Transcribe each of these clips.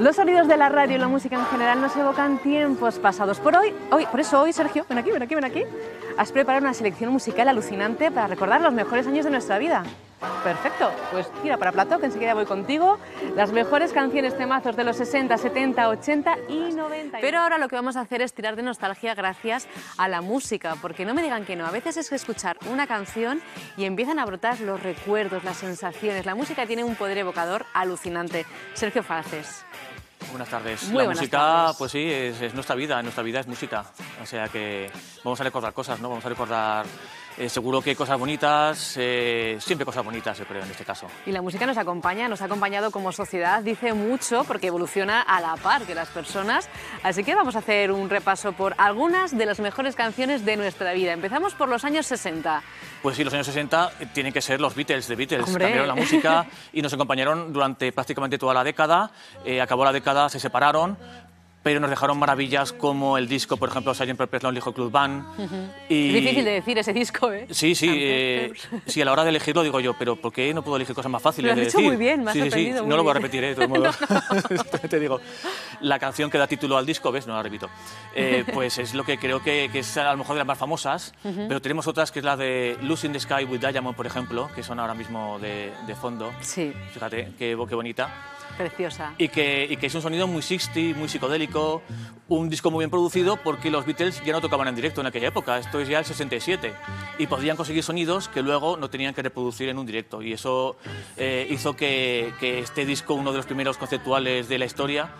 Los sonidos de la radio y la música en general nos evocan tiempos pasados. Por hoy, por eso hoy, Sergio, ven aquí, ven aquí, ven aquí, has preparado una selección musical alucinante para recordar los mejores años de nuestra vida. Perfecto, pues tira para plato, que enseguida voy contigo. Las mejores canciones temazos de los 60, 70, 80 y 90. Pero ahora lo que vamos a hacer es tirar de nostalgia gracias a la música, porque no me digan que no, a veces es escuchar una canción y empiezan a brotar los recuerdos, las sensaciones. La música tiene un poder evocador alucinante. Sergio Faces. Buenas tardes. Muy la buenas música, tardes. pues sí, es, es nuestra vida, nuestra vida es música. O sea que vamos a recordar cosas, ¿no? Vamos a recordar eh, seguro que cosas bonitas, eh, siempre cosas bonitas, yo creo, en este caso. Y la música nos acompaña, nos ha acompañado como sociedad, dice mucho porque evoluciona a la par que las personas. Así que vamos a hacer un repaso por algunas de las mejores canciones de nuestra vida. Empezamos por los años 60. Pues sí, los años 60 tienen que ser los Beatles, de Beatles. Hombre. Cambiaron la música y nos acompañaron durante prácticamente toda la década. Eh, acabó la década, se separaron, pero nos dejaron maravillas como el disco, por ejemplo, Sgt. Pepper's Lonely Hearts Club Band. y... Es difícil de decir ese disco, ¿eh? Sí, sí, eh, sí, a la hora de elegirlo digo yo, pero ¿por qué no puedo elegir cosas más fáciles Lo has de dicho decir? muy bien, me has sí, sí, no lo voy a repetir, ¿eh? de todos modos. Te digo, la canción que da título al disco, ¿ves? No la repito. Eh, pues es lo que creo que, que es a lo mejor de las más famosas, pero tenemos otras que es la de Losing the Sky with Diamond, por ejemplo, que son ahora mismo de, de fondo. Sí, Fíjate, qué, qué bonita. Preciosa. Y que, y que es un sonido muy 60, muy psicodélico, un disco muy bien producido porque los Beatles ya no tocaban en directo en aquella época, esto es ya el 67, y podían conseguir sonidos que luego no tenían que reproducir en un directo. Y eso eh, hizo que, que este disco, uno de los primeros conceptuales de la historia,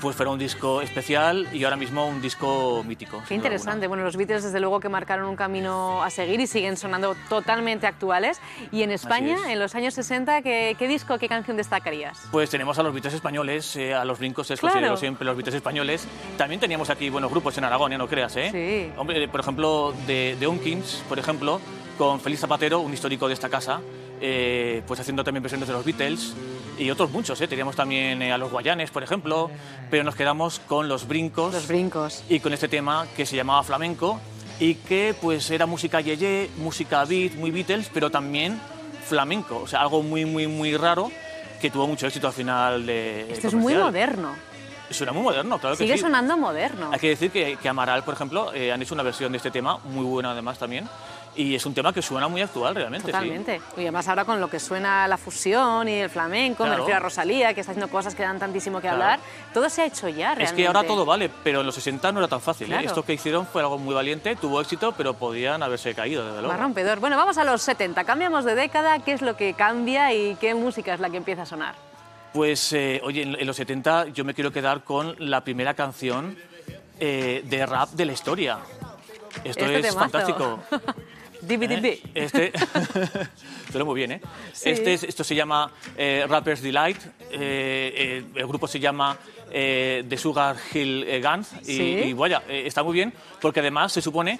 pues fuera un disco especial y ahora mismo un disco mítico. Qué interesante. alguna. Bueno, los Beatles desde luego que marcaron un camino a seguir y siguen sonando totalmente actuales. Y en España, es. en los años 60, ¿qué, qué disco, qué canción destacarías? Pues tenemos a los Beatles españoles, eh, a los brincos es Claro. considero siempre los Beatles españoles. También teníamos aquí buenos grupos en Aragón, ya no creas, ¿eh? Sí. Hombre, por ejemplo, de, de Unkins, por ejemplo, con Félix Zapatero, un histórico de esta casa, eh, pues haciendo también versiones de los Beatles y otros muchos, ¿eh? Teníamos también eh, a los Guayanes, por ejemplo, pero nos quedamos con los brincos Los brincos. y con este tema que se llamaba flamenco y que pues era música yeye, música beat, muy Beatles, pero también flamenco, o sea, algo muy, muy, muy raro que tuvo mucho éxito al final de... Esto es muy moderno. Suena muy moderno, claro que Sigue sí. sonando moderno. Hay que decir que, que Amaral, por ejemplo, eh, han hecho una versión de este tema, muy buena además también, y es un tema que suena muy actual realmente. sí. Totalmente. Y además ahora con lo que suena la fusión y el flamenco, me Claro. refiero a Rosalía, que está haciendo cosas que dan tantísimo que Claro. hablar, todo se ha hecho ya realmente. Es que ahora todo vale, pero en los 60 no era tan fácil. ¿eh? Claro. Esto que hicieron fue algo muy valiente, tuvo éxito, pero podían haberse caído, desde luego. Más rompedor. Bueno, vamos a los 70. Cambiamos de década. ¿Qué es lo que cambia y qué música es la que empieza a sonar? Pues, eh, oye, en, en los 70 yo me quiero quedar con la primera canción eh, de rap de la historia. Esto Este es temazo. fantástico. DVD. ¿Eh? Este, suena muy bien, ¿eh? Sí. Este es- esto se llama eh, Rapper's Delight. eh, el grupo se llama The Sugar Hill Guns. Y, Sí. y vaya, está muy bien porque además se supone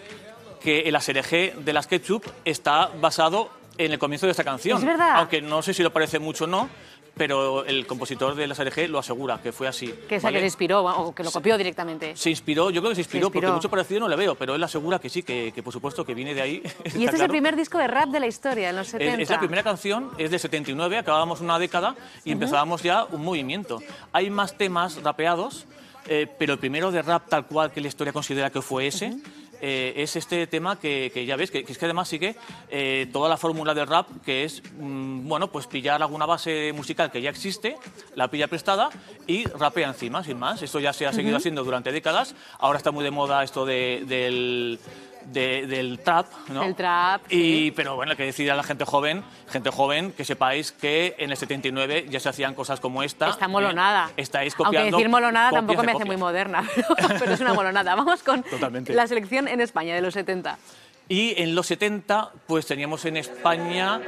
que el ASRG de las Ketchup está basado en el comienzo de esta canción. Es verdad. Aunque no sé si lo parece mucho o no, pero el compositor de las ASRG lo asegura, que fue así. Que es el que ¿vale? se inspiró o que lo copió directamente. Se inspiró, yo creo que se inspiró, inspiró. porque mucho parecido no le veo, pero él asegura que sí, que, que por supuesto que viene de ahí. Y este es el claro. primer disco de rap de la historia, en los Es, 70. es la primera canción, es de 79, acabábamos una década y empezábamos ya un movimiento. Hay más temas rapeados, eh, pero el primero de rap tal cual que la historia considera que fue ese. Eh, es este tema que, que ya ves, que, que es que además sigue eh, toda la fórmula del rap, que es, mm, bueno, pues pillar alguna base musical que ya existe, la pilla prestada y rapea encima, sin más. Esto ya se ha seguido haciendo durante décadas. Ahora está muy de moda esto de- del, de- del trap, ¿no? El trap, Y, sí. pero bueno, que decir a la gente joven, gente joven, que sepáis que en el 79 ya se hacían cosas como esta. Está molonada. ¿eh? Estáis copiando. Aunque decir molonada copias tampoco me hace muy moderna, pero, pero es una molonada. Vamos con Totalmente. la selección en España de los 70. Y en los 70, pues teníamos en España,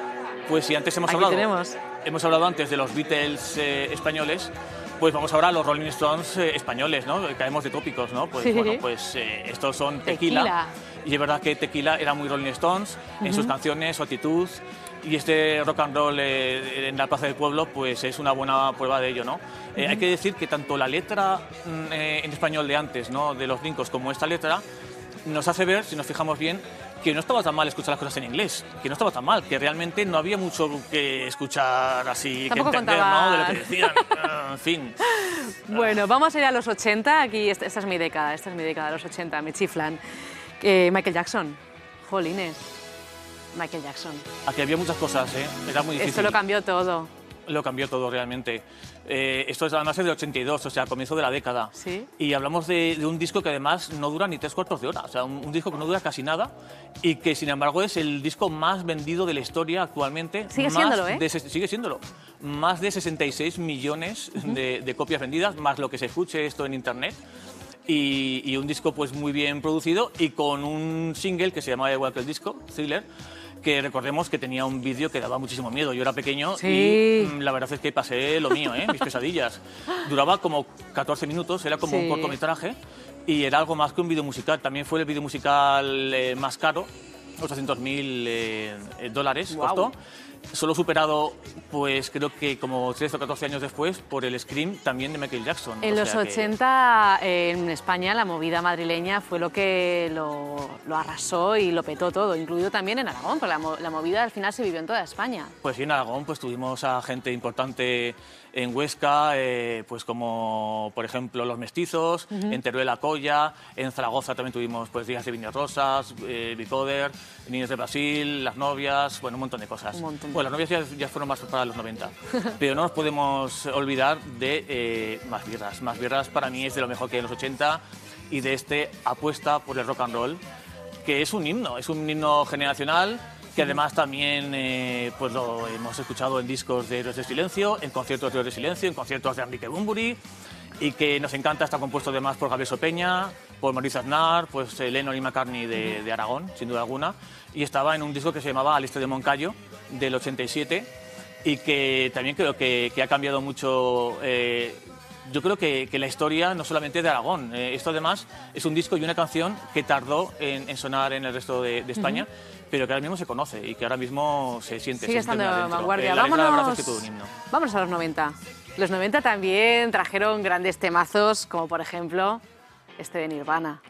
pues si antes hemos Aquí hablado. tenemos. Hemos hablado antes de los Beatles eh, españoles. Pues vamos ahora a los Rolling Stones eh, españoles, ¿no? Caemos de tópicos, ¿no? Pues Sí. bueno, pues eh, estos son tequila. Tequila. Y es verdad que Tequila era muy Rolling Stones en sus canciones, su actitud. Y este rock and roll eh, en la Plaza del Pueblo, pues es una buena prueba de ello, ¿no? Eh, Hay que decir que tanto la letra mm, eh, en español de antes, ¿no? De los brincos, como esta letra, nos hace ver, si nos fijamos bien, que no estaba tan mal escuchar las cosas en inglés, que no estaba tan mal, que realmente no había mucho que escuchar así, Tampoco que entender, ¿no? De lo que decían. En fin. Bueno, vamos a ir a los 80. Aquí, esta, esta es mi década, esta es mi década, los 80, me chiflan. Eh, Michael Jackson. Jolines. Michael Jackson. Aquí había muchas cosas, ¿eh? Era muy difícil. Esto lo cambió todo. Lo cambió todo realmente. Eh, esto es además es del 82, o sea, comienzo de la década. Sí. Y hablamos de, de un disco que además no dura ni tres cuartos de hora, o sea, un, un disco que no dura casi nada y que sin embargo es el disco más vendido de la historia actualmente. Sigue Más siéndolo, ¿eh? de sigue siéndolo. Más de 66 millones de, de copias vendidas, más lo que se escuche esto en internet. Y, y un disco pues muy bien producido y con un single que se llamaba igual que el disco, Thriller, que recordemos que tenía un vídeo que daba muchísimo miedo. Yo era pequeño Sí. y mm, la verdad es que pasé lo mío, ¿eh? mis pesadillas. Duraba como 14 minutos, era como Sí. un cortometraje y era algo más que un vídeo musical. También fue el vídeo musical eh, más caro, 800.000 eh, eh, dólares costó. Solo superado, pues creo que como 13 o 14 años después, por el Scream también de Michael Jackson. En O los sea que- 80 eh, en España la movida madrileña fue lo que lo, lo arrasó y lo petó todo, incluido también en Aragón, porque la, la movida al final se vivió en toda España. Pues sí, en Aragón pues tuvimos a gente importante en Huesca, eh, pues como por ejemplo los mestizos, en Teruel la Colla, en Zaragoza también tuvimos pues días de Viñas Rosas, eh, Bicoder, Niños de Brasil, Las Novias, bueno, un montón de cosas. Un montón. Bueno, las novias ya, ya fueron más para los 90, pero no nos podemos olvidar de eh, Más Birras. Más Birras para mí es de lo mejor que hay en los 80 y de este apuesta por el rock and roll que es un himno, es un himno generacional que además también eh, pues lo hemos escuchado en discos de Héroes de Silencio, en conciertos de Héroes de Silencio, en conciertos de Enrique Bunbury y que nos encanta, está compuesto además por Gabriel Sopeña, por Mauricio Aznar, pues eh, Lennon y McCartney de, de Aragón, sin duda alguna, y estaba en un disco que se llamaba Al este de Moncayo, del 87, y que también creo que, que ha cambiado mucho eh, yo creo que, que la historia no solamente de Aragón, eh, esto además es un disco y una canción que tardó en, en sonar en el resto de, de España, pero que ahora mismo se conoce y que ahora mismo se siente. Sigue se estando vanguardia. Eh, Vámonos, que un himno. vámonos a los 90. Los 90 también trajeron grandes temazos, como por ejemplo este de Nirvana.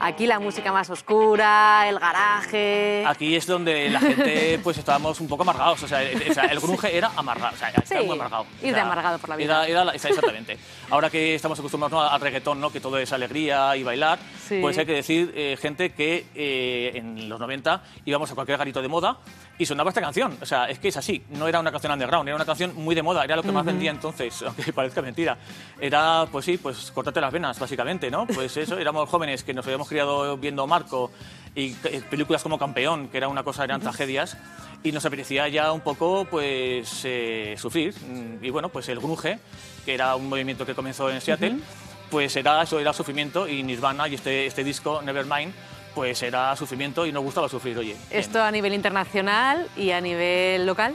Aquí la música más oscura, el garaje. Aquí es donde la gente pues estábamos un poco amargados, o sea, el grunge era amargado, o sea, Sí, muy amargado. ir de O sea, amargado por la vida. Era, era la- exactamente. Ahora que estamos acostumbrados ¿no? al reggaetón, ¿no? que todo es alegría y bailar, Sí. pues hay que decir, eh, gente que eh, en los 90 íbamos a cualquier garito de moda y sonaba esta canción. O sea, es que es así, no era una canción underground, era una canción muy de moda, era lo que más vendía entonces, aunque parezca mentira. Era, pues sí, pues cortarte las venas, básicamente, ¿no? Pues eso, éramos jóvenes que nos habíamos criado viendo Marco y eh, películas como Campeón, que era una cosa, eran tragedias, y nos apetecía ya un poco, pues, eh, sufrir. Mm, Y bueno, pues el grunge, que era un movimiento que comenzó en Seattle, pues era eso, era sufrimiento, y Nirvana y este, este disco, Nevermind, pues era sufrimiento y nos gustaba sufrir, oye. bien. Esto a nivel internacional y a nivel local.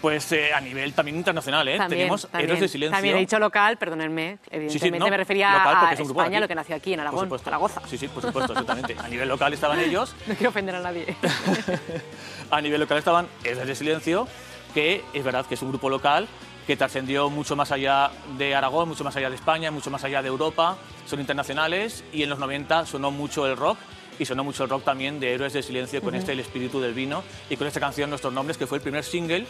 Pues eh, a nivel también internacional, ¿eh? También, Tenemos también, Héroes de Silencio. También he dicho local, perdónenme. Evidentemente no, me refería local, a es España, lo que nació aquí en Por Aragón, supuesto. Zaragoza. Sí, sí, por supuesto, exactamente. A nivel local estaban ellos, No quiero ofender a nadie. a nivel local estaban Héroes de Silencio, que es verdad que es un grupo local que trascendió mucho más allá de Aragón, mucho más allá de España, mucho más allá de Europa, son internacionales y en los 90 sonó mucho el rock y sonó mucho el rock también de Héroes de Silencio con este El espíritu del vino y con esta canción Nuestros Nombres, que fue el primer single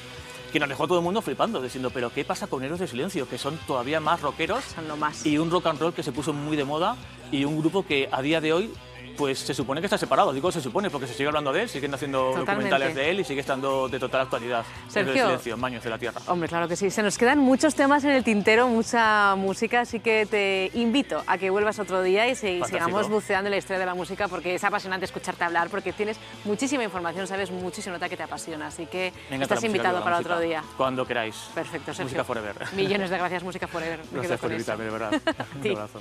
que nos dejó todo el mundo flipando, diciendo, pero ¿qué pasa con Héroes de Silencio? Que son todavía más rockeros Son lo más. y un rock and roll que se puso muy de moda y un grupo que a día de hoy pues se supone que está separado, digo se supone porque se sigue hablando de él, siguen haciendo Totalmente. documentales de él y sigue estando de total actualidad. Sergio. De Silencio, Maños de la Tierra. Hombre, claro que sí. Se nos quedan muchos temas en el tintero, mucha música, así que te invito a que vuelvas otro día y se- sigamos buceando en la historia de la música porque es apasionante escucharte hablar, porque tienes muchísima información, sabes muchísimo nota que te apasiona, así que estás invitado para música. otro día. Cuando queráis. Perfecto, Sergio. Música forever. Millones de gracias, Música Forever. Me Gracias por invitarme, de verdad. Un abrazo.